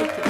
like it.